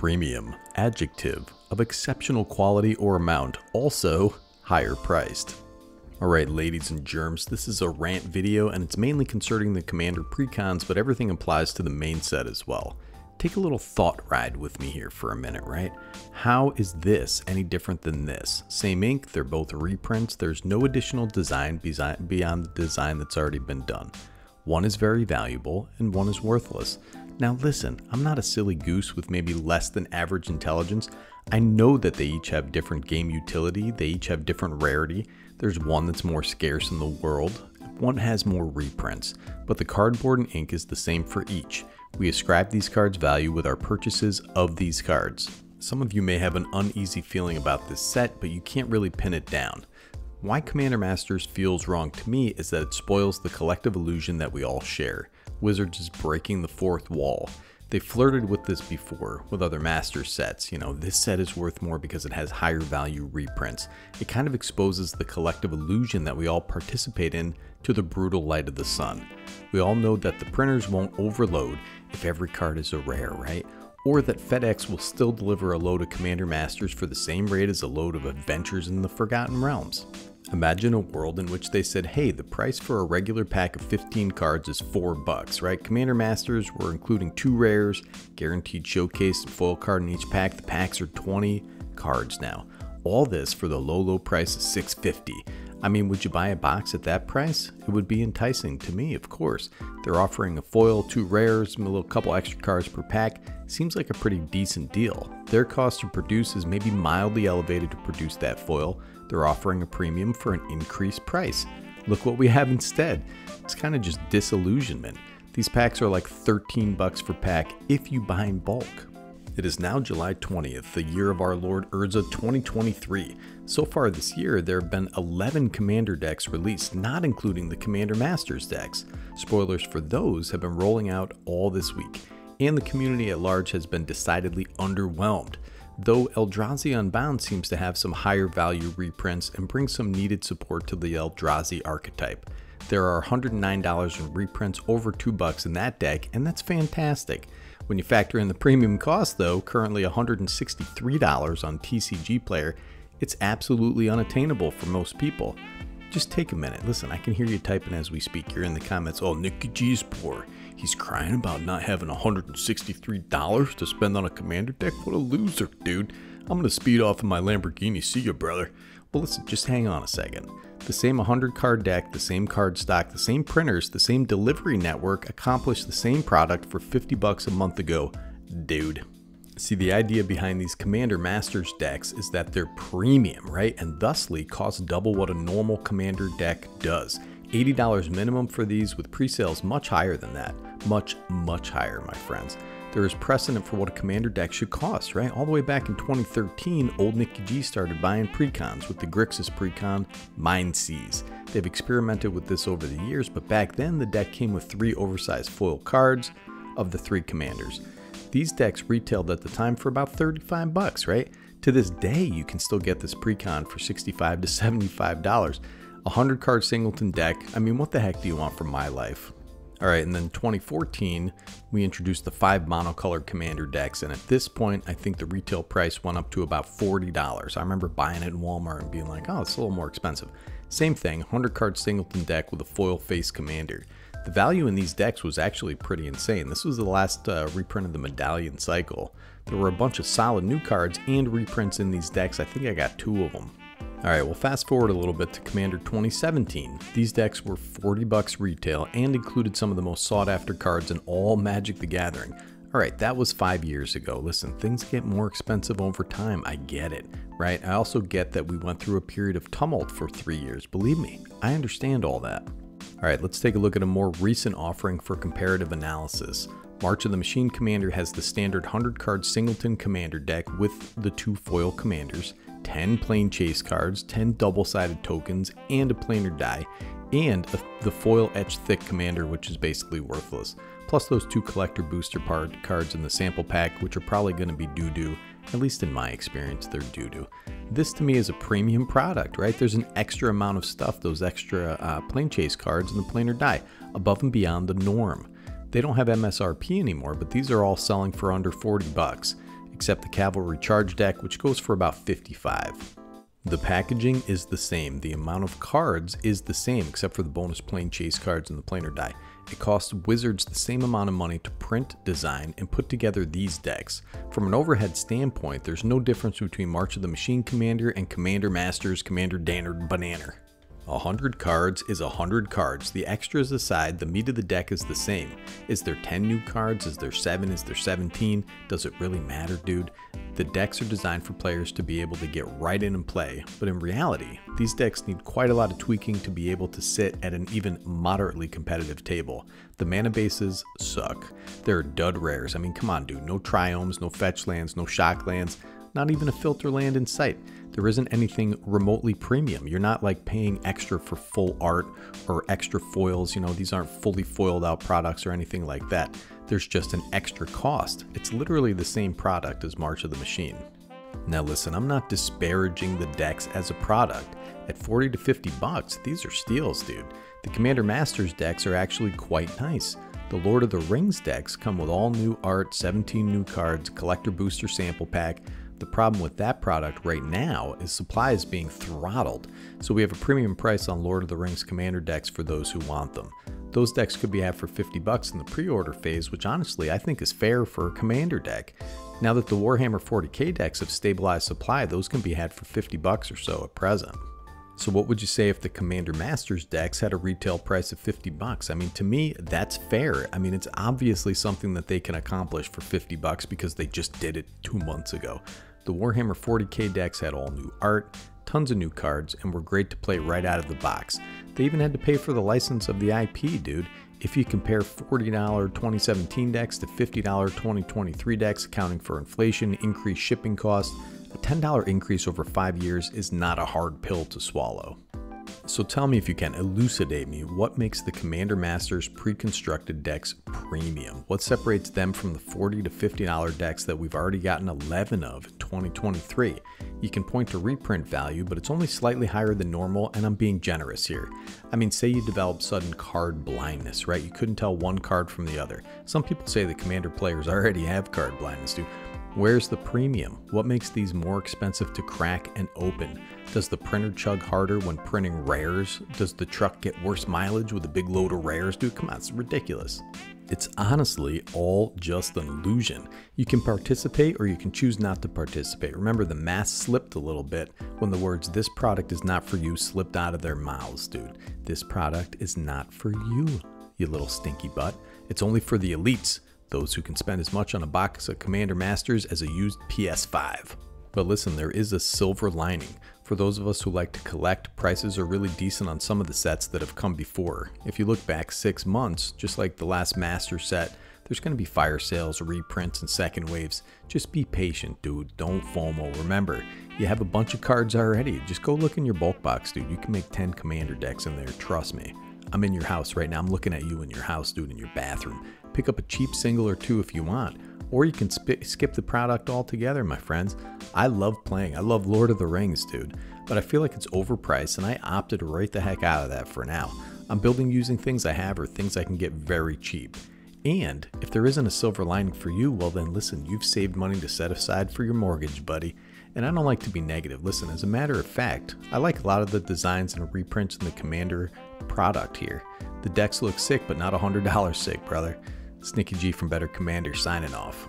Premium, adjective, of exceptional quality or amount, also higher priced. Alright ladies and germs, this is a rant video and it's mainly concerning the Commander precons, but everything applies to the main set as well. Take a little thought ride with me here for a minute, right? How is this any different than this? Same ink, they're both reprints, there's no additional design beyond the design that's already been done. One is very valuable and one is worthless. Now listen, I'm not a silly goose with maybe less than average intelligence. I know that they each have different game utility, they each have different rarity. There's one that's more scarce in the world, one has more reprints, but the cardboard and ink is the same for each. We ascribe these cards value with our purchases of these cards. Some of you may have an uneasy feeling about this set, but you can't really pin it down. Why Commander Masters feels wrong to me is that it spoils the collective illusion that we all share. Wizards is breaking the fourth wall. They flirted with this before with other master sets. You know, this set is worth more because it has higher value reprints. It kind of exposes the collective illusion that we all participate in to the brutal light of the sun. We all know that the printers won't overload if every card is a rare, right? Or that FedEx will still deliver a load of Commander Masters for the same rate as a load of Adventures in the Forgotten Realms. Imagine a world in which they said, hey, the price for a regular pack of 15 cards is 4 bucks, right? Commander Masters were including two rares, guaranteed showcase and foil card in each pack. The packs are 20 cards now. All this for the low, low price of 650. I mean, would you buy a box at that price? It would be enticing to me, of course. They're offering a foil, two rares, a little couple extra cards per pack. Seems like a pretty decent deal. Their cost to produce is maybe mildly elevated to produce that foil, they're offering a premium for an increased price. Look what we have instead. It's kind of just disillusionment. These packs are like 13 bucks per pack if you buy in bulk. It is now July 20th, the year of our Lord Urza 2023. So far this year, there have been 11 Commander decks released, not including the Commander Masters decks. Spoilers for those have been rolling out all this week, and the community at large has been decidedly underwhelmed though Eldrazi Unbound seems to have some higher value reprints and bring some needed support to the Eldrazi archetype. There are $109 in reprints over 2 bucks in that deck, and that's fantastic. When you factor in the premium cost though, currently $163 on TCG Player, it's absolutely unattainable for most people. Just take a minute. Listen, I can hear you typing as we speak. You're in the comments. Oh, Nicky G's poor. He's crying about not having $163 to spend on a commander deck. What a loser, dude. I'm gonna speed off in my Lamborghini. See ya, brother. Well, listen, just hang on a second. The same 100 card deck, the same card stock, the same printers, the same delivery network accomplished the same product for 50 bucks a month ago. Dude. See, the idea behind these Commander Masters decks is that they're premium, right? And thusly cost double what a normal Commander deck does. $80 minimum for these with pre-sales much higher than that. Much, much higher, my friends. There is precedent for what a commander deck should cost, right? All the way back in 2013, old Nicky G started buying precons with the Grixis precon Mind Seize. They've experimented with this over the years, but back then the deck came with three oversized foil cards of the three commanders. These decks retailed at the time for about 35 bucks, right? To this day, you can still get this precon for 65 to $75. A 100 card singleton deck, I mean, what the heck do you want from my life? All right, and then 2014, we introduced the five monocolored commander decks, and at this point, I think the retail price went up to about $40. I remember buying it in Walmart and being like, oh, it's a little more expensive. Same thing, 100 card singleton deck with a foil face commander. The value in these decks was actually pretty insane. This was the last uh, reprint of the Medallion cycle. There were a bunch of solid new cards and reprints in these decks. I think I got two of them. Alright, well fast forward a little bit to Commander 2017. These decks were 40 bucks retail and included some of the most sought after cards in all Magic the Gathering. Alright, that was five years ago. Listen, things get more expensive over time. I get it, right? I also get that we went through a period of tumult for three years. Believe me, I understand all that. All right, let's take a look at a more recent offering for comparative analysis. March of the Machine Commander has the standard 100 card Singleton Commander deck with the two foil commanders, 10 Planechase cards, 10 double sided tokens, and a planar die, and a, the foil etched thick commander, which is basically worthless. Plus, those two collector booster part cards in the sample pack, which are probably going to be doo doo. At least in my experience, they're doo doo. This to me is a premium product, right? There's an extra amount of stuff, those extra uh, Planechase cards and the planar die, above and beyond the norm. They don't have MSRP anymore, but these are all selling for under 40 bucks. except the Cavalry Charge deck, which goes for about 55. The packaging is the same, the amount of cards is the same, except for the bonus Planechase cards and the planar die. It costs Wizards the same amount of money to print, design, and put together these decks. From an overhead standpoint, there's no difference between March of the Machine Commander and Commander Masters Commander Danner Bananer. 100 cards is 100 cards. The extras aside, the meat of the deck is the same. Is there 10 new cards? Is there 7? Is there 17? Does it really matter, dude? The decks are designed for players to be able to get right in and play, but in reality, these decks need quite a lot of tweaking to be able to sit at an even moderately competitive table. The mana bases suck. There are dud rares. I mean, come on, dude. No triomes, no fetch lands, no shock lands, not even a filter land in sight there isn't anything remotely premium. You're not like paying extra for full art or extra foils. You know, these aren't fully foiled out products or anything like that. There's just an extra cost. It's literally the same product as March of the Machine. Now listen, I'm not disparaging the decks as a product. At 40 to 50 bucks, these are steals, dude. The Commander Masters decks are actually quite nice. The Lord of the Rings decks come with all new art, 17 new cards, collector booster sample pack, the problem with that product right now is supply is being throttled, so we have a premium price on Lord of the Rings Commander decks for those who want them. Those decks could be had for 50 bucks in the pre-order phase, which honestly I think is fair for a Commander deck. Now that the Warhammer 40k decks have stabilized supply, those can be had for 50 bucks or so at present. So what would you say if the Commander Masters decks had a retail price of 50 bucks? I mean, to me, that's fair. I mean, it's obviously something that they can accomplish for 50 bucks because they just did it two months ago. The Warhammer 40k decks had all new art, tons of new cards, and were great to play right out of the box. They even had to pay for the license of the IP, dude. If you compare $40 2017 decks to $50 2023 decks, accounting for inflation, increased shipping costs, a $10 increase over five years is not a hard pill to swallow. So tell me if you can elucidate me what makes the Commander Masters pre-constructed decks premium? What separates them from the 40 to $50 decks that we've already gotten 11 of 2023? You can point to reprint value, but it's only slightly higher than normal, and I'm being generous here. I mean, say you develop sudden card blindness, right? You couldn't tell one card from the other. Some people say the Commander players already have card blindness, dude. Where's the premium? What makes these more expensive to crack and open? Does the printer chug harder when printing rares? Does the truck get worse mileage with a big load of rares? Dude, come on, it's ridiculous. It's honestly all just an illusion. You can participate or you can choose not to participate. Remember, the mask slipped a little bit when the words, this product is not for you, slipped out of their mouths, dude. This product is not for you, you little stinky butt. It's only for the elites those who can spend as much on a box of Commander Masters as a used PS5. But listen, there is a silver lining. For those of us who like to collect, prices are really decent on some of the sets that have come before. If you look back six months, just like the last Master set, there's going to be fire sales, reprints, and second waves. Just be patient, dude. Don't FOMO. Remember, you have a bunch of cards already. Just go look in your bulk box, dude. You can make 10 commander decks in there, trust me. I'm in your house right now. I'm looking at you in your house, dude, in your bathroom. Pick up a cheap single or two if you want, or you can skip the product altogether, my friends. I love playing. I love Lord of the Rings, dude, but I feel like it's overpriced and I opted right the heck out of that for now. I'm building using things I have or things I can get very cheap. And if there isn't a silver lining for you, well then listen, you've saved money to set aside for your mortgage, buddy. And I don't like to be negative. Listen, as a matter of fact, I like a lot of the designs and reprints in the Commander product here. The decks look sick, but not $100 sick, brother. Snicky G from Better Commander signing off.